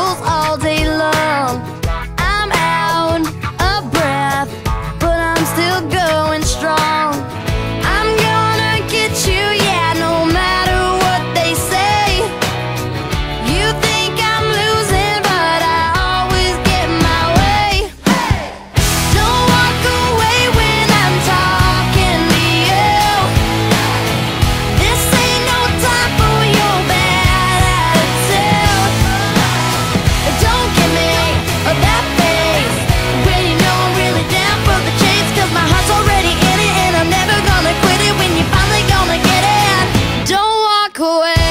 rules. away.